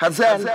Hazen.